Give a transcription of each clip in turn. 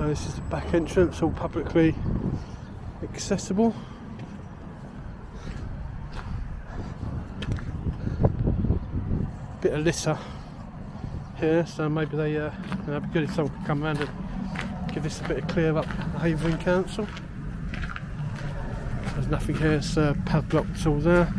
So this is the back entrance, all publicly accessible. Bit of litter here, so maybe they uh, it'd be good if someone could come around and give this a bit of clear up Havering Council. There's nothing here, uh, padlocked all there.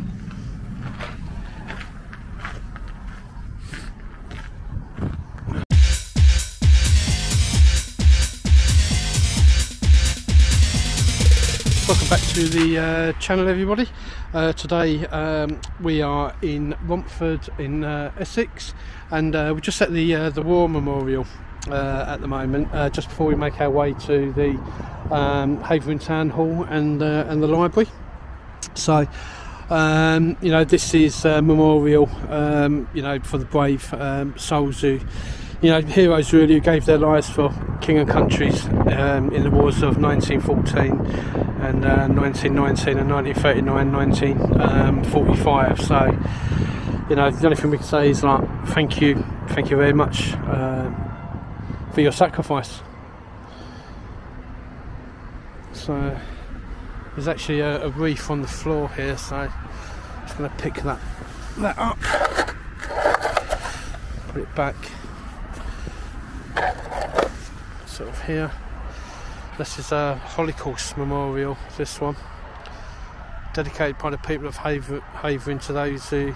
Back to the uh, channel everybody. Uh, today um, we are in Romford in uh, Essex and uh, we're just at the uh, the War Memorial uh, at the moment just before we make our way to the um, Havering Town Hall and, and the library. So um, you know this is a memorial um, you know for the brave um, souls who you know, heroes really who gave their lives for king and countries um, in the wars of 1914 and uh, 1919 and 1939, 1945. So, you know, the only thing we can say is like, thank you, thank you very much uh, for your sacrifice. So, there's actually a, a wreath on the floor here, so I'm just going to pick that that up, put it back sort of here. This is a Holocaust memorial, this one. Dedicated by the people of Haver Havering to those who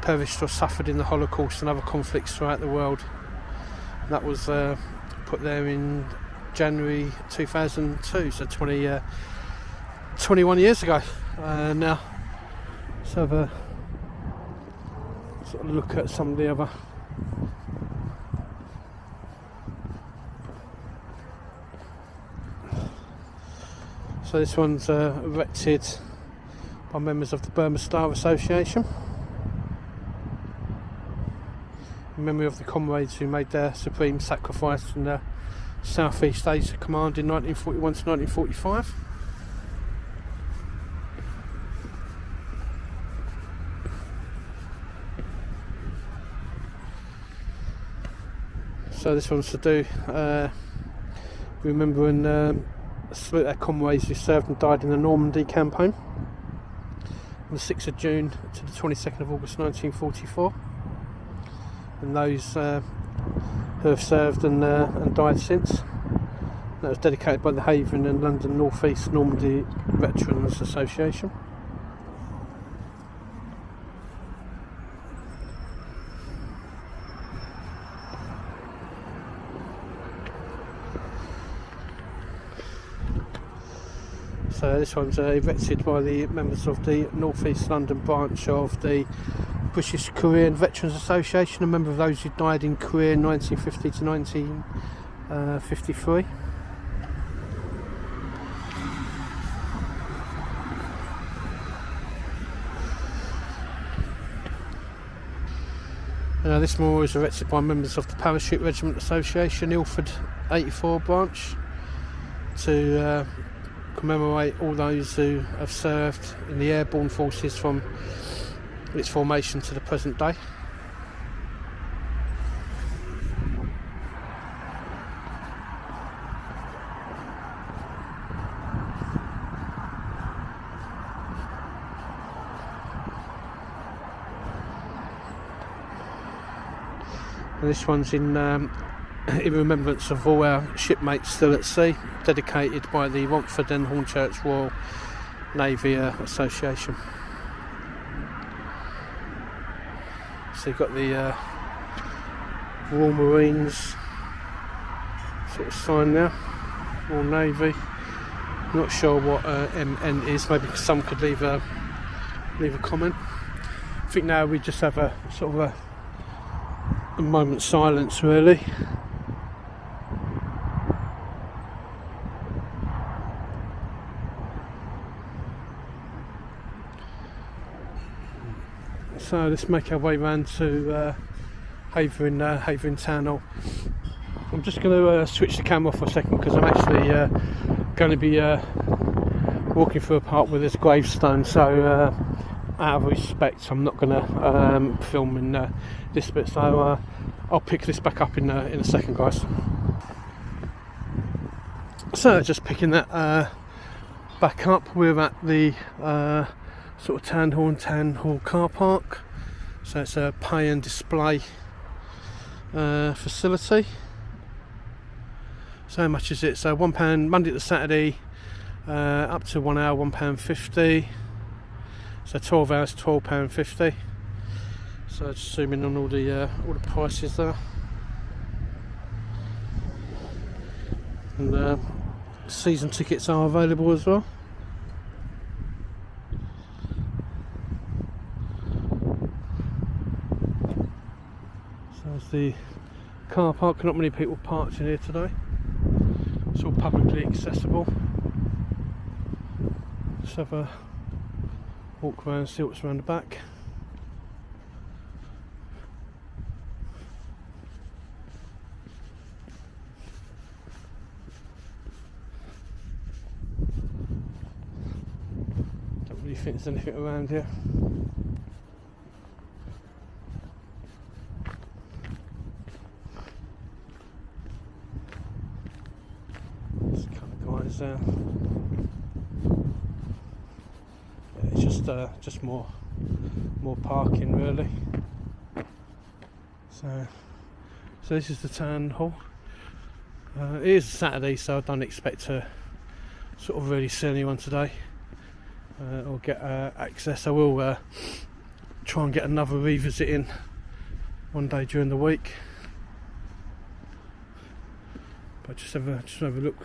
perished or suffered in the Holocaust and other conflicts throughout the world. That was uh, put there in January 2002, so 20, uh, 21 years ago uh, now. Let's have a sort of look at some of the other So this one's uh, erected by members of the Burma Star Association in memory of the comrades who made their supreme sacrifice in the South East Asia Command in 1941 to 1945. So this one's to do uh, remembering um, comrades who served and died in the Normandy campaign on the 6th of June to the 22nd of August 1944 and those uh, who have served and, uh, and died since. That was dedicated by the Havering and London North East Normandy Veterans Association. This one's uh, erected by the members of the North East London branch of the British Korean Veterans Association, a member of those who died in Korea 1950 to 1953. Uh, this memorial was erected by members of the Parachute Regiment Association, Ilford 84 branch, to uh, commemorate all those who have served in the airborne forces from its formation to the present day. And this one's in um, in remembrance of all our shipmates still at sea, dedicated by the Romford and Hornchurch Royal Navy uh, Association. So you've got the uh, Royal Marines sort of sign there, Royal Navy. Not sure what uh, MN is. Maybe some could leave a leave a comment. I think now we just have a sort of a, a moment's silence, really. So let's make our way round to uh, Havering, uh, Havering Town Hall. I'm just going to uh, switch the camera for a second because I'm actually uh, going to be uh, walking through a part with this gravestone. So uh, out of respect, I'm not going to um, film in uh, this bit. So I'll pick this back up in in a second, guys. So just picking that uh, back up, we're at the uh, sort of Town Hall Town Hall car park. So it's a pay and display uh, facility. So how much is it? So one pound Monday to Saturday, uh, up to one hour, one pound fifty. So twelve hours, twelve pound fifty. So just zooming on all the uh, all the prices there. And uh, season tickets are available as well. So it's the car park, not many people parked in here today. It's all publicly accessible. Just have a walk around, see what's around the back. Don't really think there's anything around here. There's a Yeah, it's just uh, just more more parking really. So so this is the town hall. Uh, it is Saturday, so I don't expect to sort of really see anyone today uh, or get uh, access. I will uh, try and get another revisit in one day during the week. But just have a just have a look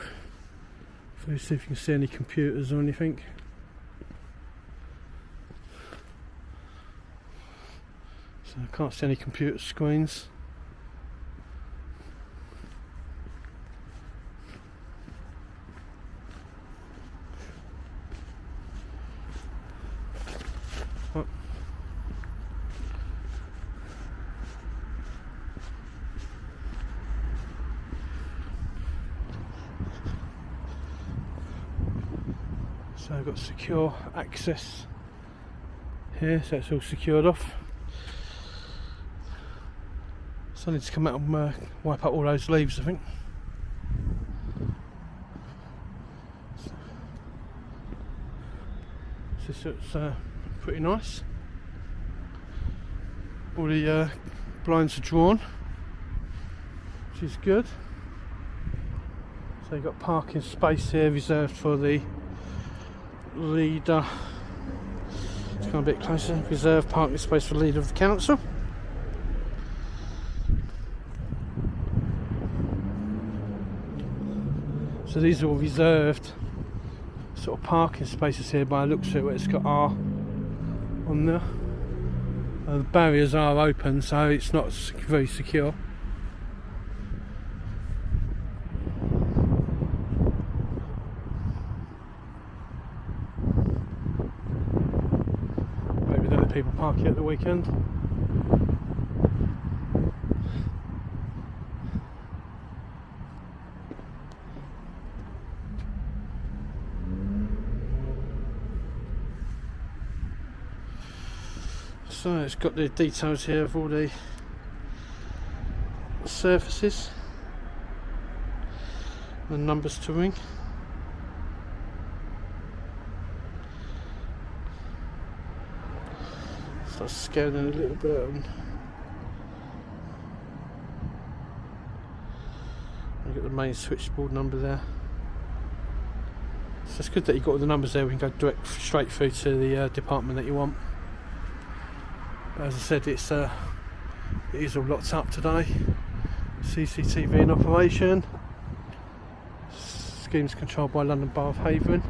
through, see if you can see any computers or anything. So I can't see any computer screens. So I've got secure access here, so it's all secured off. So I need to come out and uh, wipe out all those leaves, I think. So, so it's uh, pretty nice. All the uh, blinds are drawn, which is good. So you've got parking space here reserved for the leader. Let's come a bit closer. Reserved parking space for leader of the council. So these are all reserved sort of parking spaces here by looks of it, it's got R on there. Uh, the barriers are open, so it's not very secure. Maybe they let people park here at the weekend. So it's got the details here of all the surfaces, and numbers to ring. Start scanning a little bit. And I get the main switchboard number there. So it's good that you got all the numbers there. We can go direct straight through to the uh, department that you want. As I said, it's uh, it is all locked up today. CCTV in operation. Schemes controlled by London of Havering.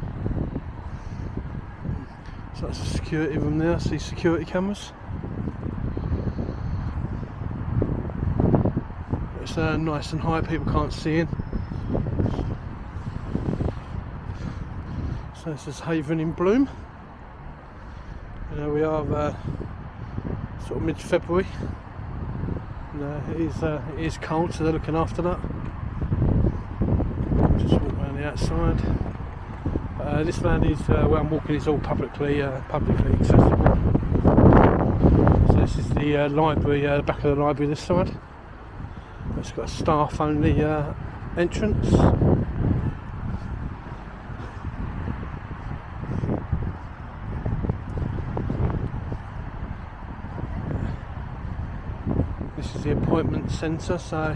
So that's the security room there. See security cameras. It's uh, nice and high. People can't see in. So this is Havering bloom. Know we are. Uh, sort of mid-February. No, it is uh, it is cold, so they're looking after that. Just walk around the outside. Uh, this land is uh, where I'm walking. It's all publicly uh, publicly accessible. So this is the uh, library, uh, back of the library this side. It's got a staff only uh, entrance. This is the appointment centre. So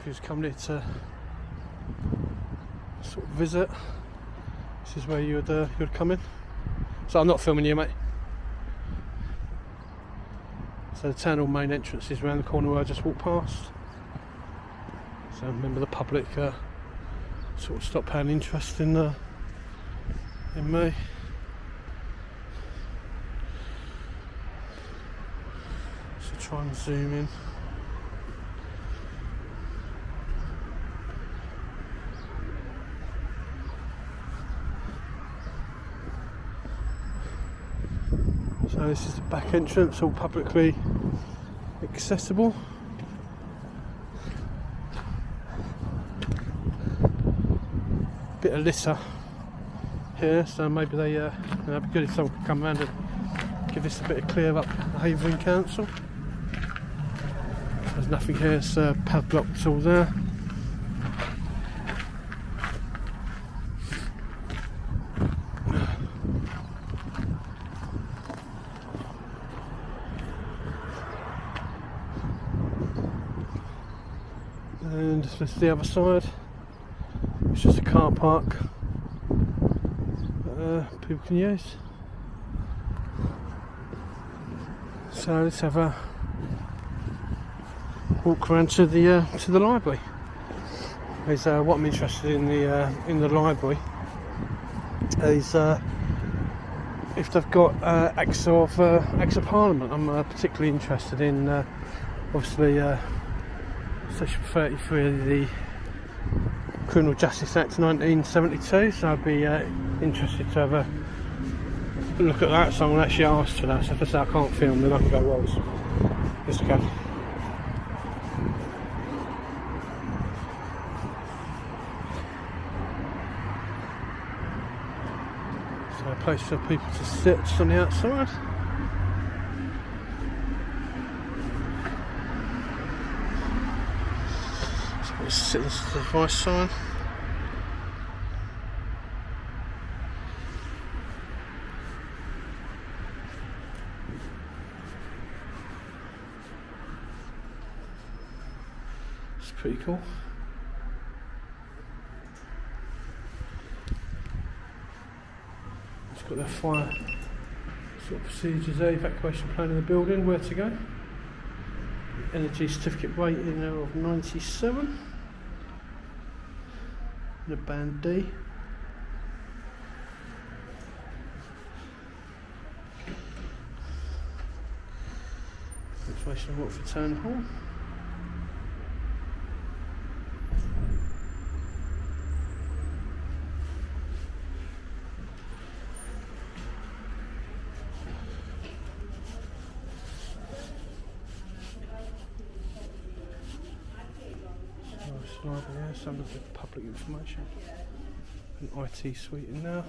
if you've come here to sort of visit, this is where you'd uh, you'd come in. So I'm not filming you, mate. So the hall main entrance is around the corner where I just walked past. So remember the public uh, sort of stop paying interest in uh, in me. So try and zoom in. So this is the back entrance, all publicly accessible. Bit of litter here, so maybe they uh, it'd be good if someone could come around and give this a bit of clear up Havering Council. There's nothing here, it's uh, padlocked all there. And this is the other side. It's just a car park. That uh, people can use. So let's have a walk around to the uh, to the library. Is uh, what I'm interested in the uh, in the library is uh, if they've got uh, acts of acts of parliament. I'm particularly interested in obviously section 33 of the Criminal Justice Act 1972 so I'd be uh, interested to have a look at that. Someone actually asked for that so if I say I can't film then I can go well it's, it's okay so a place for people to sit on the outside citizen's advice sign. It's pretty cool. It's got their fire sort of procedures there, evacuation plan in the building, where to go. Energy certificate rating of 97 the band D. Information on Watford Town Hall. Slide there, some of the public information. An IT suite in there.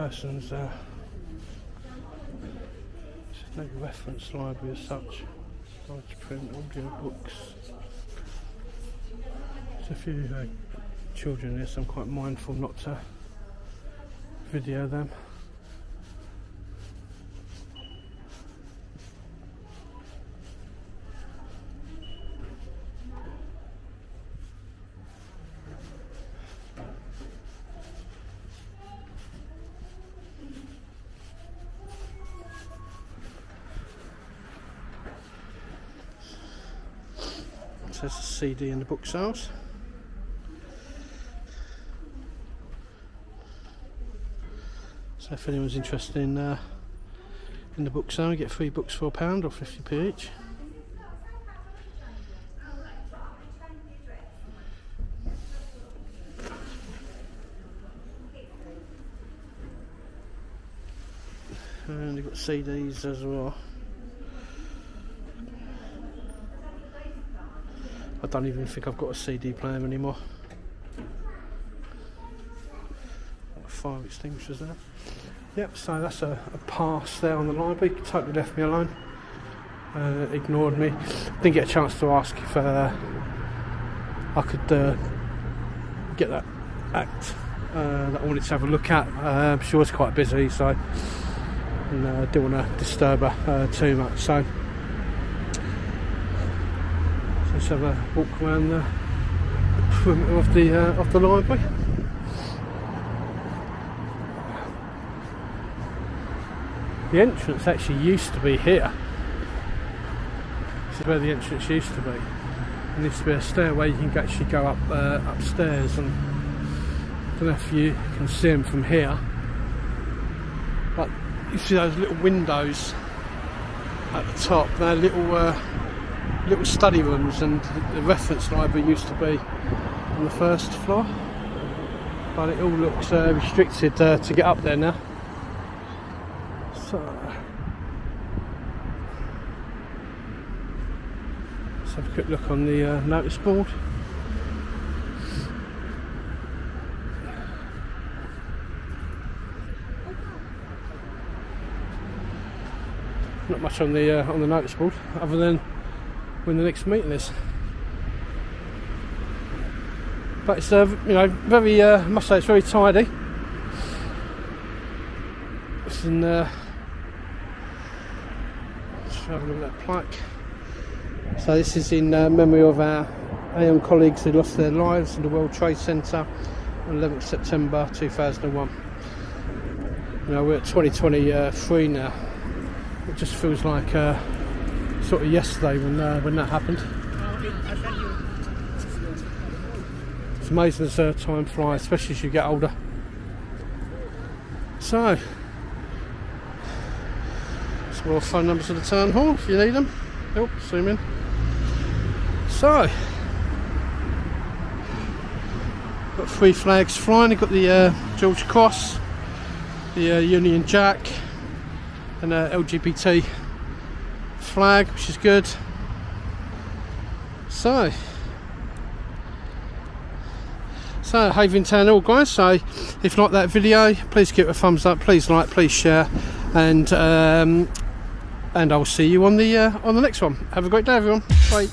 Person's uh, no reference library as such. Large print audio books. There's a few uh, children here, so I'm quite mindful not to video them. There's a CD in the book sales. So if anyone's interested in uh, in the book sale, get three books for a pound or 50p each. And you've got CDs as well. Don't even think I've got a CD player anymore. Fire extinguishers there. Yep, so that's a, a, pass there on the library. Totally left me alone. Uh, ignored me. Didn't get a chance to ask if uh, I could uh, get that act uh, that I wanted to have a look at. Uh, she was quite busy, so and uh, didn't want to disturb her uh, too much. So let's have a walk around the perimeter of the uh, of the library. The entrance actually used to be here. This is where the entrance used to be. And this to be a stairway you can actually go up uh, upstairs and I don't know if you can see them from here. But you see those little windows at the top, they're little uh, little study rooms and the reference library used to be on the first floor. But it all looks uh, restricted uh, to get up there now. So let's have a quick look on the uh, notice board. Not much on the uh, on the notice board other than when the next meeting is. But it's uh, you know very uh, I must say it's very tidy. It's in uh, let's have a look at that plaque. So this is in uh, memory of our Aon colleagues who lost their lives in the World Trade Center on 11th September 2001. You know we're at 2023 now. It just feels like uh, sort of yesterday when uh, when that happened. It's amazing as uh, time flies, especially as you get older. So, some more phone numbers of the town hall if you need them. Oh, zoom in. So, got three flags flying. You've got the uh, George Cross, the uh, Union Jack, and uh, LGBT flag, which is good. So, so Havering Town all guys. So, if you like that video, please give it a thumbs up. Please like, please share, and um, and I will see you on the uh, on the next one. Have a great day, everyone. Bye.